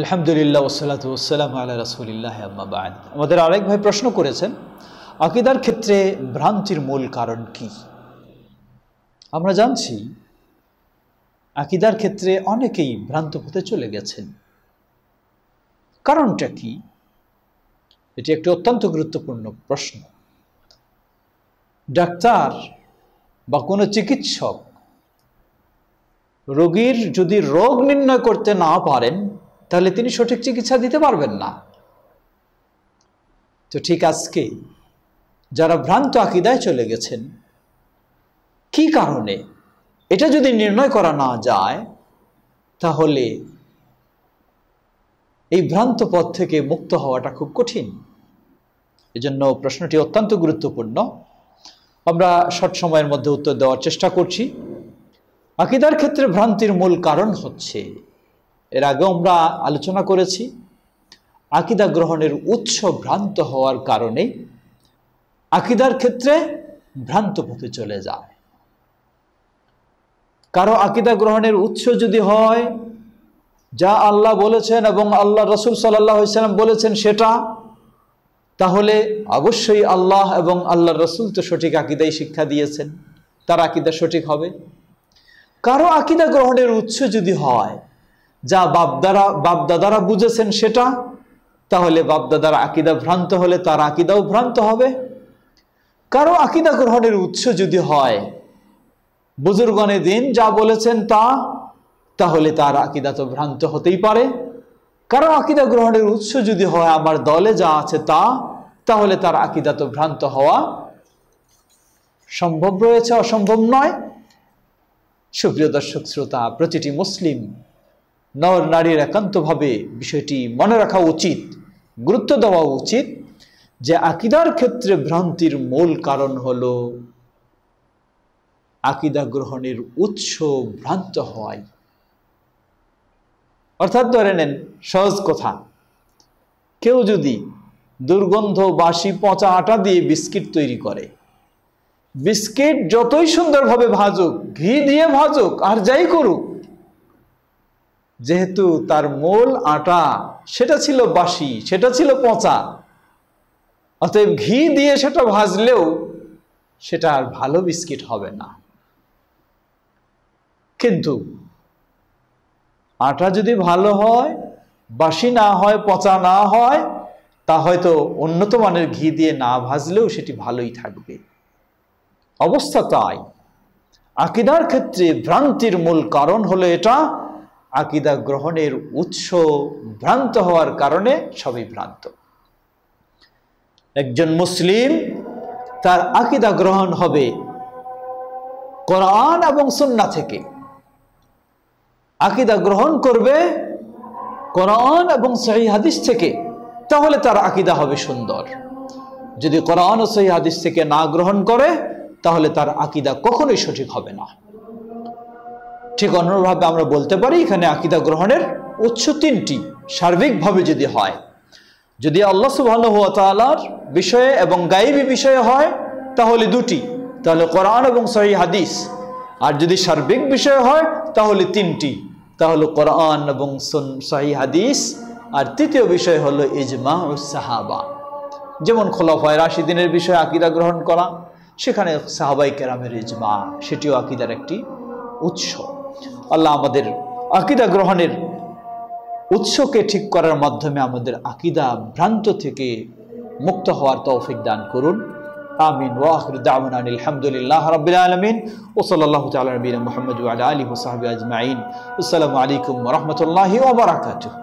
আলহামদুলিল্লাহ ওসালাত ওসালাম আল্লাহ রসুলিল্লাহ আম্মাবাদ আমাদের আরেক ভাই প্রশ্ন করেছেন, আকিদার ক্ষেত্রে ভ্রান্তির মূল কারণ কি? আমরা জানছি, আকিদার ক্ষেত্রে অনেকেই ভ্রান্ত পথে চলে গেছেন। কারণটা কি? এটি একটি অত্যন্ত গুরুত্বপূর্ণ প্রশ্ন। ডাক্তার বা কোনো চিকিৎসক রোগীর যদি রোগ নির্ণয় করতে না পারেন তাহলে তিনি সঠিক চিকিৎসা দিতে পারবেন না। তো ঠিক আজকে যারা ভ্রান্ত আকিদায় চলে গেছেন, কি কারণে? এটা যদি নির্ণয় করা না যায়, তাহলে এই ভ্রান্ত পথ থেকে মুক্ত হওয়াটা খুব কঠিন। এজন্য প্রশ্নটি অত্যন্ত গুরুত্বপূর্ণ। আমরা শর্ট সময়ের মধ্যে উত্তর দেওয়ার চেষ্টা করছি। আকিদার ক্ষেত্রে ভ্রান্তির মূল কারণ হচ্ছে এর আগেও আমরা আলোচনা করেছি, আকিদা গ্রহণের উৎস ভ্রান্ত হওয়ার কারণে আকিদার ক্ষেত্রে ভ্রান্ত পথে চলে যায়। কারও আকিদা গ্রহণের উৎস যদি হয়, যা আল্লাহ বলেছেন এবং আল্লাহ রসুল সাল্লাম বলেছেন সেটা, তাহলে অবশ্যই আল্লাহ এবং আল্লাহ রসুল তো সঠিক আকিদাই শিক্ষা দিয়েছেন, তার আকিদা সঠিক হবে। কারও আকিদা গ্রহণের উৎস যদি হয় যা বাপদারা বাপদাদারা বুঝেছেন সেটা, তাহলে বাপদাদার আকিদা ভ্রান্ত হলে তার আকিদাও ভ্রান্ত হবে। কারও আকিদা গ্রহণের উৎস যদি হয়, বুজুর্গনে দিন যা বলেছেন তা, তাহলে তার আকিদা তো ভ্রান্ত হতেই পারে। কারও আকিদা গ্রহণের উৎস যদি হয়, আমার দলে যা আছে তা, তাহলে তার আকিদা তো ভ্রান্ত হওয়া সম্ভব রয়েছে, অসম্ভব নয়। সুপ্রিয় দর্শক, শ্রোতা, প্রতিটি মুসলিম নর নারীর একান্তভাবে বিষয়টি মনে রাখা উচিত, গুরুত্ব দেওয়া উচিত যে আকিদার ক্ষেত্রে ভ্রান্তির মূল কারণ হল আকিদা গ্রহণের উৎস ভ্রান্ত হওয়াই। অর্থাৎ ধরে নেন, সহজ কথা। কেউ যদি দুর্গন্ধ বাসি পচা আটা দিয়ে বিস্কিট তৈরি করে, বিস্কিট যতই সুন্দরভাবে ভাজুক, ঘি দিয়ে ভাজুক, আর যাই করুক যেহেতু তার মূল আটা, সেটা ছিল বাসি, সেটা ছিল পচা। অতএব ঘি দিয়ে সেটা ভাজলেও সেটা আর ভালো বিস্কিট হবে না। কিন্তু আটা যদি ভালো হয়, বাসি না হয়, পচা না হয়, তা হয়তো উন্নত মানের ঘি দিয়ে না ভাজলেও সেটি ভালোই থাকবে। অবস্থা তাই। আকিদার ক্ষেত্রে ভ্রান্তির মূল কারণ হলো এটা আকিদা গ্রহণের উৎস ভ্রান্ত হওয়ার কারণে সবই ভ্রান্ত। একজন মুসলিম, তার আকিদা গ্রহণ হবে কোরআন এবং সুন্না থেকে। আকিদা গ্রহণ করবে কোরআন এবং সহি হাদিস থেকে, তাহলে তার আকিদা হবে সুন্দর। যদি কোরআন ও সহি হাদিস থেকে না গ্রহণ করে, তাহলে তার আকিদা কখনোই সঠিক হবে না। ঠিক অন্যভাবে আমরা বলতে পারি, এখানে আকিদা গ্রহণের উৎস তিনটি, সার্বিকভাবে যদি হয়। যদি আল্লাহ সুবাহর বিষয়ে এবং গাইবী বিষয়ে হয়, তাহলে দুটি। তাহলে কোরআন এবং সহি হাদিস। আর যদি সার্বিক বিষয় হয়, তাহলে তিনটি। তাহলে কোরআন এবং সহি হাদিস। আর তৃতীয় বিষয় হলো ইজমা ও সাহাবা। যেমন খোলাফায় রাশিদিনের বিষয়ে আকিদা গ্রহণ করা, সেখানে সাহাবাই কেরামের ইজমা, সেটিও আকিদার একটি উৎস। আল্লাহ আমাদের আকিদা গ্রহণের উৎসকে ঠিক করার মাধ্যমে আমাদের আকিদা ভ্রান্ত থেকে মুক্ত হওয়ার তৌফিক দান করুন। আমিন। ওয়াখির দাওয়ান আলহামদুলিল্লাহ রাব্বিল আলমিন। ও সাল্লাল্লাহু তাআলা মোহাম্মদ আলা সাহবিহি আজমাইন। আসসালামু আলাইকুম রাহমাতুল্লাহি ওয়া বারাকাতুহু।